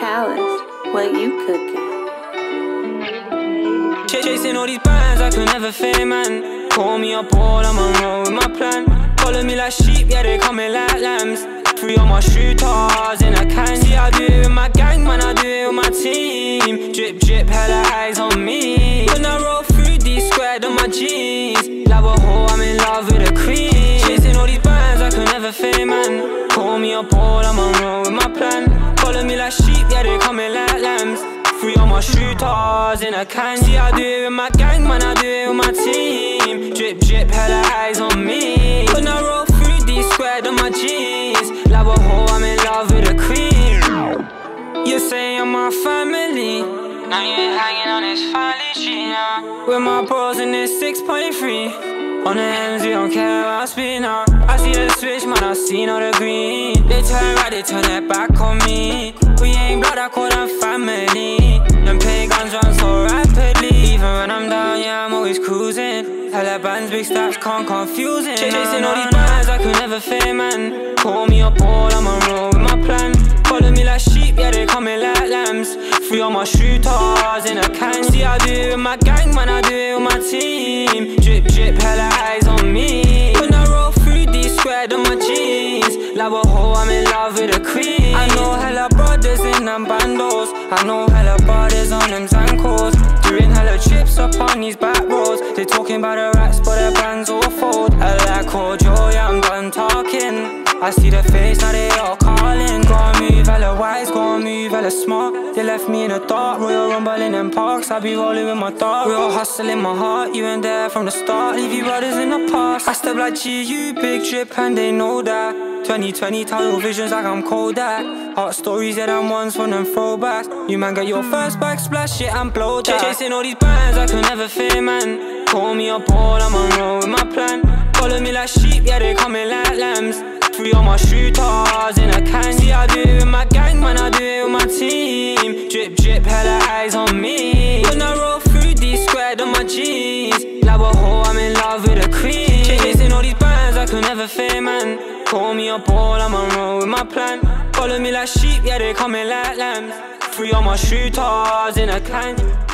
Palace, what you cooking? Chasing all these bands, I could never fear, man. Call me up all, I'm on roll with my plan. Follow me like sheep, yeah, they coming like lambs. Free on my shooter, never fail, man. Call me up all, I'm on road with my plan. Follow me like sheep, yeah, they coming like lambs. Free on my shooters in a can. See, I do it with my gang, man, I do it with my team. Drip, drip, hella eyes on me. When I roll through these squared on my jeans. Like a hoe, I'm in love with a queen. You say you're my family. Now you ain't hanging on this family tree now. With my bros in this 6.3. On the ends, we don't care about speed now. I see the switch, man, I seen all the green. They turn right, they turn their back on me. We ain't blood, I call them family. Them pagans run so rapidly. Even when I'm down, yeah, I'm always cruising. Hella bands, big stacks, can't confuse it. Chasing all these bands, I could never fail, man. Call me up all, I'm on roll with my plan. Follow me like sheep, yeah, they coming like lambs. Free on my shooters in a can. See, I do it with my gang, man, I do it with my team. Like a hoe, I'm in love with a queen. I know hella brothers in them bandos. I know hella brothers on them Zancos. Doing hella trips up on these back roads. They talking about the rats, but their bands all fold. I like Joe, yeah, I'm done talking. I see the face, now they all calling. Hella smart. They left me in the dark, real rumbling in parks. I be rolling with my dog, real hustle in my heart. You ain't there from the start, leave you brothers in the past. I step like GU, big drip, and they know that. 2020 tunnel visions like I'm cold at Heart stories, yeah, them ones from them throwbacks You man got your first back splash, shit, I'm blow that Chasing all these bands, I could never fail, man Call me up all, I'm on road with my plan Follow me like sheep, yeah, they coming like lambs Free on my shooters in a can See, I do it with my gang, Drip, hella eyes on me. When I roll through these squared on my jeans Like a hoe, I'm in love with a queen. Chasing all these bands, I could never fail, man Call me up all, I'm on roll with my plan. Follow me like sheep, yeah, they coming like lambs. Free on my shooters in a can